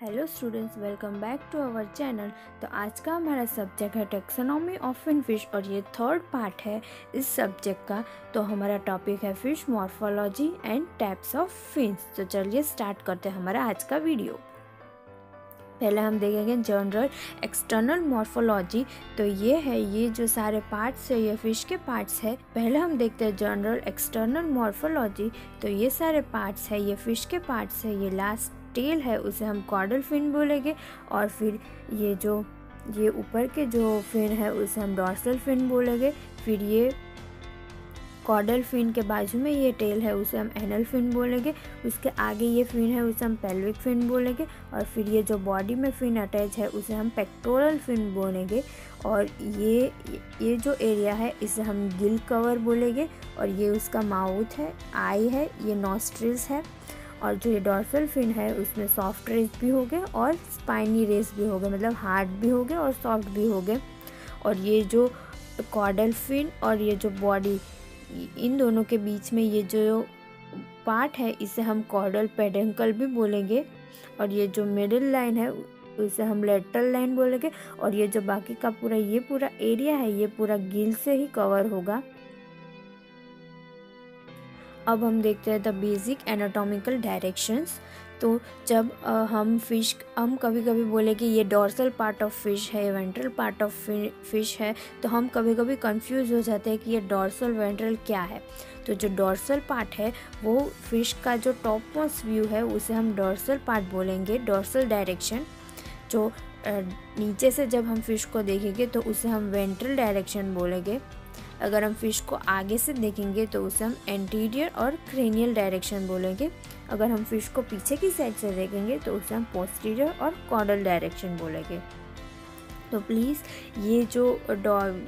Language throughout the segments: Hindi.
Hello students welcome back to our channel तो आज का हमारा सब्जेक्ट है टेक्सोनॉमी ऑफ़ फिन फ़िश और ये थर्ड पार्ट है इस सब्जेक्ट का। तो हमारा टॉपिक है fish morphology and types of fins तो चलिए स्टार्ट करते हैं हमारा आज का वीडियो पहले हम देखेंगे जनरल एक्सटर्नल मॉर्फोलॉजी तो ये है, ये जो सारे पार्ट्स है, ये फ़िश के पार्ट्स है। पहले हम देखते हैं जनरल एक्सटर्नल मॉर्फोलॉजी तो ये सारे पार्ट्स है, ये फ़िश के पार्ट्स है, ये लास्ट टेल है, उसे हम कॉर्डल फिन बोलेंगे और फिर ये जो, ये ऊपर के जो फिन है, उसे हम डॉर्सल फिन बोलेंगे। फिर ये कॉर्डल फिन के बाजू में ये टेल है, उसे हम एनल फिन बोलेंगे। उसके आगे ये फिन है, उसे हम पेल्विक फिन बोलेंगे। और फिर ये जो बॉडी में फिन अटैच है, उसे हम पेक्टोरल फिन बोलेंगे। और ये ये जो एरिया है, इसे हम गिल कवर बोलेंगे। और ये उसका माउथ है, आई है, ये नॉस्ट्रिल्स है। और जो ये डॉर्सल फिन है, उसमें सॉफ्ट रेस भी हो गए और स्पाइनी रेस भी हो गए मतलब हार्ड भी हो गए और सॉफ्ट भी हो गए। और ये जो कॉडल फिन और ये जो बॉडी इन दोनों के बीच में ये जो पार्ट है, इसे हम कॉडल पेडेंकल भी बोलेंगे। और ये जो मिडिल लाइन है, उसे हम लेटल लाइन बोलेंगे। और ये जो बाकी का पूरा, ये पूरा एरिया है, ये पूरा गिल से ही कवर होगा। अब हम देखते हैं द बेसिक एनाटॉमिकल डायरेक्शंस तो जब हम फ़िश हम कभी कभी बोले कि ये डॉर्सल पार्ट ऑफ़ फ़िश है वेंट्रल पार्ट ऑफ़ फ़िश है तो हम कभी कभी कंफ्यूज हो जाते हैं कि ये डॉर्सल वेंट्रल क्या है. तो जो डॉर्सल पार्ट है, वो फ़िश का जो टॉप मोस्ट व्यू है, उसे हम डॉर्सल पार्ट बोलेंगे डॉर्सल डायरेक्शन जो नीचे से जब हम फ़िश को देखेंगे तो उसे हम वेंट्रल डायरेक्शन बोलेंगे. अगर हम फ़िश को आगे से देखेंगे तो उसे हम एंटीरियर और क्रेनियल डायरेक्शन बोलेंगे। अगर हम फ़िश को पीछे की साइड से देखेंगे तो उसे हम पोस्टीरियर और कॉडल डायरेक्शन बोलेंगे। तो प्लीज़ ये जो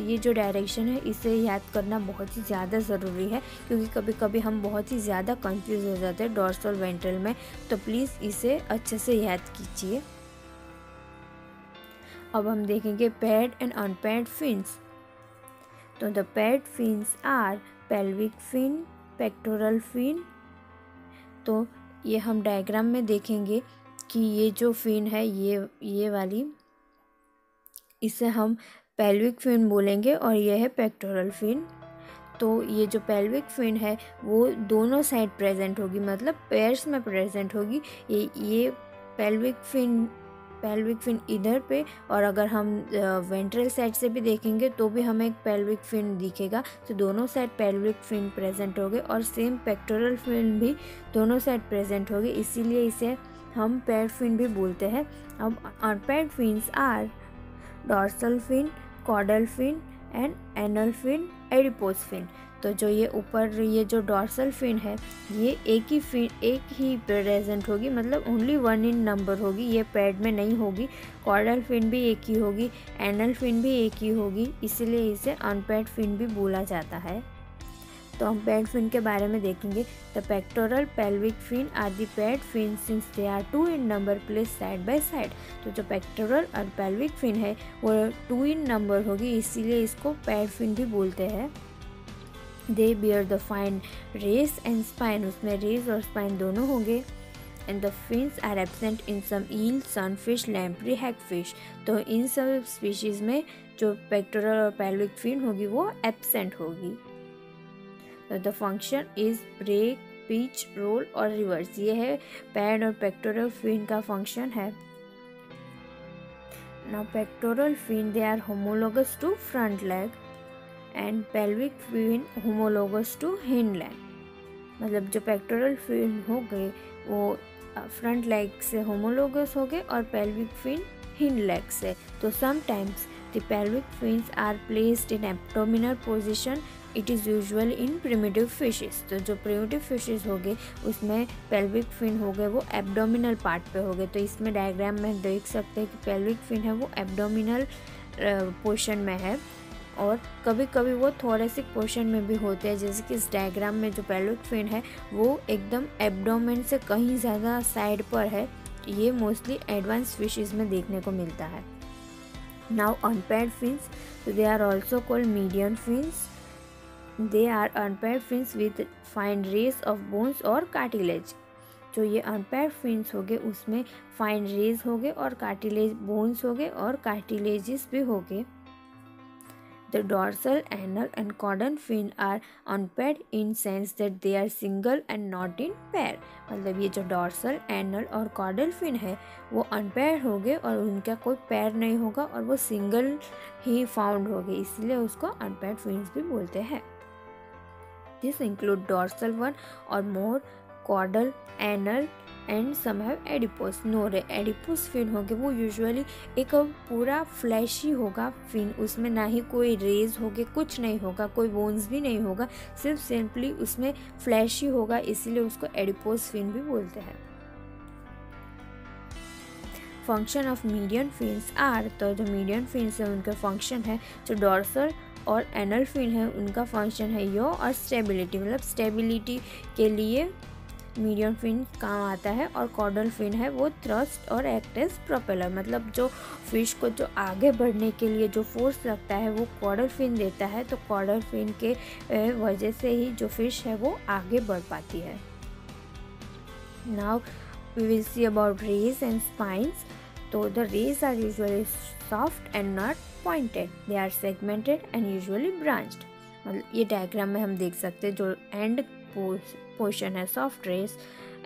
ये जो डायरेक्शन है, इसे याद करना बहुत ही ज़्यादा ज़रूरी है, क्योंकि कभी कभी हम बहुत ही ज़्यादा कंफ्यूज हो जाते हैं डॉर्सल वेंट्रल में। तो प्लीज़ इसे अच्छे से याद कीजिए। अब हम देखेंगे पैड एंड अनपैड फिन्स तो the paired fins are pelvic fin pectoral fin तो ये हम डायग्राम में देखेंगे कि ये जो फिन है, ये ये वाली, इसे हम पेल्विक फिन बोलेंगे और ये है पेक्टोरल फिन तो ये जो पेल्विक फिन है, वो दोनों साइड प्रेजेंट होगी मतलब पेयर्स में प्रेजेंट होगी. ये ये पेल्विक फिन पेल्विक फिन इधर पे, और अगर हम वेंट्रल साइड से भी देखेंगे तो भी हमें एक पेल्विक फिन दिखेगा। तो दोनों साइड पेल्विक फिन प्रेजेंट होगी, और सेम पेक्टोरल फिन भी दोनों साइड प्रेजेंट होगी। इसीलिए इसे हम पैड फिन भी बोलते हैं। अब unpaired fins are dorsal fin caudal fin and anal fin adipose fin तो जो ये ऊपर ये जो डॉर्सल फिन है, ये एक ही फिन एक ही प्रेजेंट होगी मतलब ओनली वन इन नंबर होगी, ये पैड में नहीं होगी। कॉर्डल फिन भी एक ही होगी एनल फिन भी एक ही होगी, इसीलिए इसे अनपैड फिन भी बोला जाता है। तो हम पैड फिन के बारे में देखेंगे। The pectoral pelvic fin are the paired fin since they are two in number place side by side तो जो पेक्टोरल और पेल्विक फिन है, वो टू इन नंबर होगी, इसीलिए इसको पैड फिन भी बोलते हैं। They bear the fin rays and spine उसमें रेस और स्पाइन दोनों होंगे। And the fins are absent in some eel sunfish lamprey hagfish तो इन सब स्पीशीज़ में जो पेक्टोरल और पेल्विक फिन होगी, वो एबसेंट होगी। The function is brake pitch roll और रिवर्स ये है पैड और पेक्टोरल फिन का फ़ंक्शन है. Now pectoral fin, they are homologous to front leg and pelvic fin homologous to hind leg मतलब जो पेक्टोरल फिन हो गए, वो फ्रंट लेग से होमोलोगस हो गए और पेल्विक फिन हिंड लेग से. तो sometimes the pelvic fins are placed in abdominal position it is usual in primitive fishes तो जो प्रिमेटिव फिशेस हो गए उसमें पेल्विक फिन हो गए वो एब्डोमिनल पार्ट पे हो गए तो इसमें डायग्राम में देख सकते हैं कि पेल्विक फिन है, वो एब्डोमिनल पोर्शन में है। और कभी कभी वो थोरेसिक पोर्शन में भी होते हैं, जैसे कि इस डायग्राम में जो पेल्विक फिन है, वो एकदम एब्डोमेन से कहीं ज़्यादा साइड पर है। ये मोस्टली एडवांस फिशेज में देखने को मिलता है। Now unpaired fins they are also called medium fins they are unpaired fins with fin rays of bones और कार्टिलेज जो ये अनपेड फिन्स हो गए उसमें फाइन रेज हो गए और कार्टिलेज बोन्स हो गए और कार्टिलेजेस भी हो गए The dorsal, anal and caudal fin are unpaired in sense that they are single and not in pair. मतलब ये जो डॉर्सल एनल और कॉडल फिन है वो अनपेयर हो गए और उनका कोई पैर नहीं होगा और वो सिंगल ही फाउंड हो गए इसलिए उसको अनपेयर फिन्स भी बोलते हैं। दिस इंक्लूड डॉर्सल वन और more caudal anal and some have adipose नोरे adipose fin होंगे, वो यूजुअली एक पूरा फ्लैशी होगा फिन उसमें ना ही कोई रेज होगे, कुछ नहीं होगा, कोई बोन्स भी नहीं होगा, सिर्फ़ सिंपली उसमें फ्लैशी होगा, इसीलिए उसको एडिपोस फिन भी बोलते हैं। Function of median fins are तो जो मीडियन फिन्स है, उनका फ़ंक्शन है, जो डॉर्सर और एनल है, उनका फ़ंक्शन है यो और स्टेबिलिटी मतलब स्टेबिलिटी के लिए मीडियम फिन काम आता है और कॉडल फिन है वो थ्रस्ट और एक्ट एज प्रोपेलर मतलब जो फ़िश को जो आगे बढ़ने के लिए जो फोर्स लगता है वो कॉडल फिन देता है तो कॉडल फिन के वजह से ही जो फ़िश है वो आगे बढ़ पाती है। Now we will see about rays and spines तो the rays are usually soft and not pointed they are segmented and usually branched मतलब ये डायग्राम में हम देख सकते हैं जो एंड पोर्शन है सॉफ्ट रेस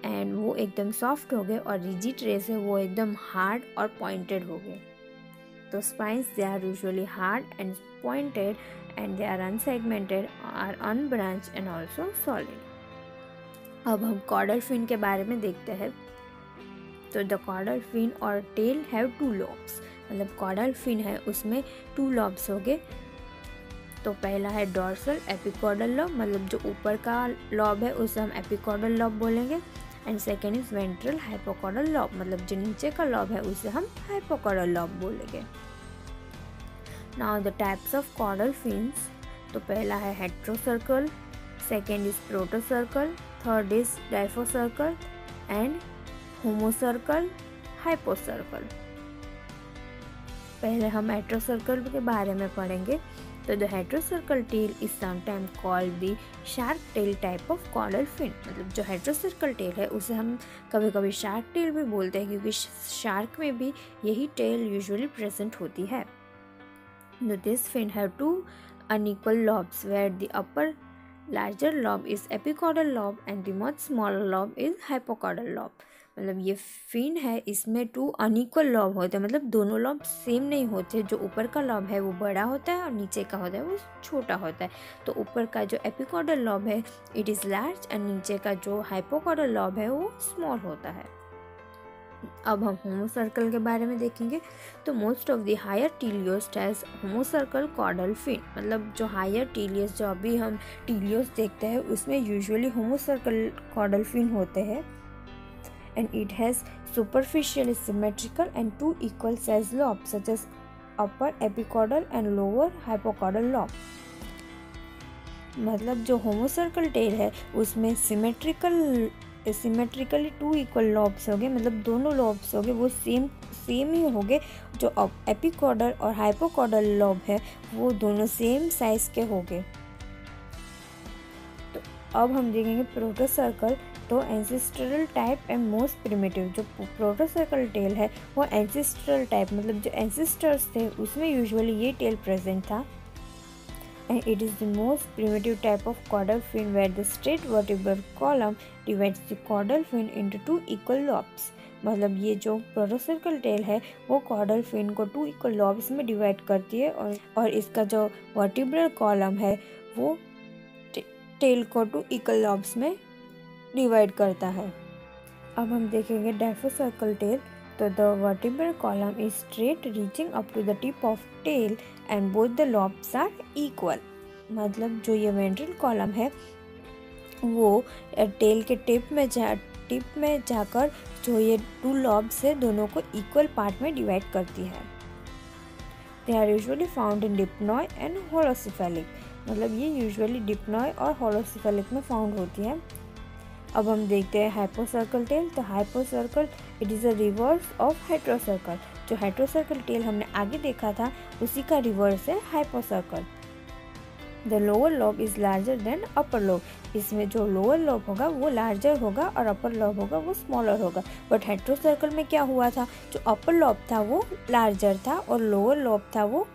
एंड वो एकदम सॉफ्ट हो गए और रिजिट रेस है, वो एकदम हार्ड और पॉइंटेड हो गए। तो spines they are usually hard and pointed and they are unsegmented are unbranched and also solid अब हम कॉर्डल फिन के बारे में देखते हैं। तो द कॉर्डल फिन और टेल हैव टू लॉब्स मतलब कॉर्डल फिन है, उसमें टू लॉब्स हो गए। तो पहला है डॉर्सल एपिकॉडल लॉब मतलब जो ऊपर का लॉब है, उसे हम एपिकॉडल लॉब बोलेंगे। And second is ventral hypocaudal lobe मतलब जो नीचे का लॉब है, उसे हम हाइपोकॉडल लॉब बोलेंगे। Now the types of caudal fins तो पहला है heterocercal second is protocercal third is diphycercal and homocercal, hypocercal. पहले हम हेट्रोसर्कल के बारे में पढ़ेंगे। तो the heterocercal tail is sometime called the shark tail type of caudal fin मतलब जो हेट्रोसर्कल टेल है, उसे हम कभी कभी शार्क टेल भी बोलते हैं, क्योंकि शार्क में भी यही टेल यूजुअली प्रेजेंट होती है। This fin have two unequal lobes, where the upper larger lobe is epicaudal lobe and the much smaller lobe is hypocaudal lobe मतलब ये फिन है, इसमें टू अनिक्वल लॉब होते हैं। मतलब दोनों लॉब सेम नहीं होते। जो ऊपर का लॉब है, वो बड़ा होता है और नीचे का होता है, वो छोटा होता है। तो ऊपर का जो एपिकॉडल लॉब है इट इज़ लार्ज और नीचे का जो हाइपोकॉडल लॉब है, वो स्मॉल होता है। अब हम होमोसर्कल के बारे में देखेंगे। तो most of the higher teleost has homocercal caudal fin मतलब जो हायर टीलियस जो अभी हम टीलियोस देखते हैं, उसमें यूजुअली होमोसर्कल कॉडल फिन होते हैं। And it has superficially symmetrical, and two equal sized lobes, such as upper epicaudal and lower hypocaudal lobe. मतलब जो होमोसर्कल टेल है, उसमें symmetrical symmetrically two equal lobes हो गए मतलब दोनों लॉब्स हो गए वो सेम सेम ही हो गए जो एपिकॉडल और हाइपोकॉडल लॉब है, वो दोनों सेम साइज़ के हो गए तो अब हम देखेंगे प्रोटोसर्कल तो ancestral type and most primitive जो प्रोटोसर्कल टेल है, वो एंसिस्ट्रल टाइप मतलब जो एंसिस्टर्स थे, उसमें यूजुअली ये टेल प्रेजेंट था। And it is the most primitive type of caudal fin where the straight vertebral column divides the caudal fin into two equal lobes मतलब ये जो प्रोटोसर्कल टेल है, वो कॉडल फिन को टू इक्वल लॉब्स में डिवाइड करती है और और इसका जो वर्टिब्रल कॉलम है, वो टेल को टू इक्वल लॉब्स में डिवाइड करता है। अब हम देखेंगे सर्कल टेल तो the vertebral column is straight reaching up to the tip of tail and both the lobes are equal. मतलब जो ये वेंट्रल कॉलम है, वो टेल के टिप में जा, टिप में जाकर जो ये टू लॉब्स है, दोनों को इक्वल पार्ट में डिवाइड करती है। They are usually found in Dipnoi and holocephalic. मतलब ये यूजुअली डिप्नॉय और होलोसिफेलिक में फाउंड होती है। अब हम देखते हैं हाइपोसर्कल टेल तो hypocercal it is a reverse of hydrocercal जो हाइड्रोसर्कल टेल हमने आगे देखा था, उसी का रिवर्स है hypocercal the lower lobe is larger than upper lobe इसमें जो लोअर लॉब होगा, वो लार्जर होगा और अपर लॉब होगा, वो स्मॉलर होगा. बट हेट्रो सर्कल में क्या हुआ था? जो अपर लॉब था, वो लार्जर था और लोअर लॉब था, वो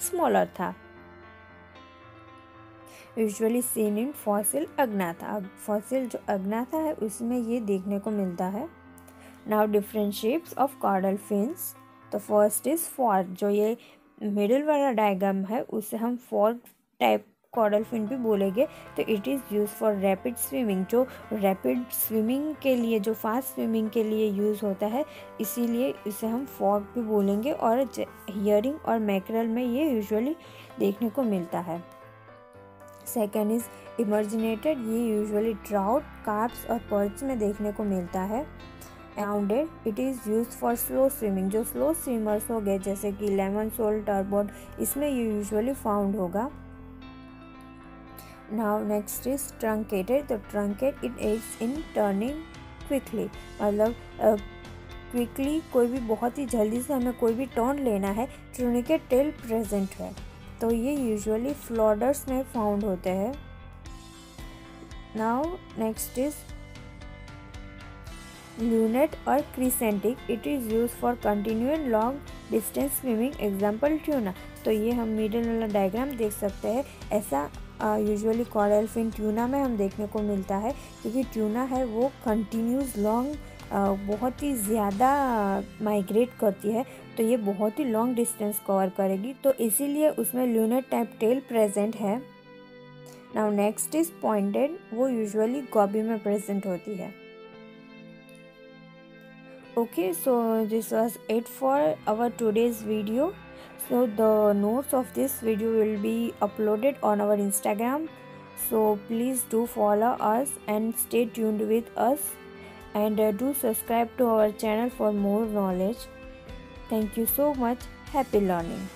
स्मॉलर था. Usually seen in fossil Agnatha fossil जो अग्नाथा है, उसमें ये देखने को मिलता है। Now different shapes of caudal fins तो फ़र्स्ट इज़ फॉर्क जो ये मिडिल वाला डायग्राम है, उसे हम फॉर्क टाइप कॉर्डल फिन भी बोलेंगे। तो it is use for rapid swimming जो रैपिड स्विमिंग के लिए, जो फास्ट स्विमिंग के लिए यूज़ होता है, इसीलिए इसे हम फॉग भी बोलेंगे। और हियरिंग और मैकरल में ये यूजुअली देखने को मिलता है। सेकेंड इज़ इमर्जिनेटेड ये यूजुअली ट्राउट कार्प्स और पर्च में देखने को मिलता है। Rounded it is use for slow swimming जो स्लो स्विमर्स हो गए, जैसे कि लेमन सोल टर्बोट इसमें ये यूजुअली फाउंड होगा। नाउ नेक्स्ट इज़ ट्रंकेटेड तो truncate it is in turning quickly मतलब क्विकली कोई भी बहुत ही जल्दी से हमें कोई भी टर्न लेना है ट्रोनिकेट टेल प्रेजेंट है। तो ये यूजुअली फ्लॉडर्स में फाउंड होते हैं। नाउ नेक्स्ट इज़ और crescentic it is use for continuous long distance swimming example tuna तो ये हम मिडल वाला डायग्राम देख सकते हैं। ऐसा यूजुअली कॉरल ट्यूना में हम देखने को मिलता है, क्योंकि ट्यूना है वो कंटिन्यूस लॉन्ग बहुत ही ज़्यादा माइग्रेट करती है तो ये बहुत ही लॉन्ग डिस्टेंस कवर करेगी। तो इसीलिए उसमें लूनर टाइप टेल प्रेजेंट है। नाउ नेक्स्ट इज़ पॉइंटेड वो यूजुअली गोभी में प्रेजेंट होती है। Okay so this was it for our today's video so the notes of this video will be uploaded on our Instagram so please do follow us and stay tuned with us and uh, do subscribe to our channel for more knowledge. Thank you so much. Happy learning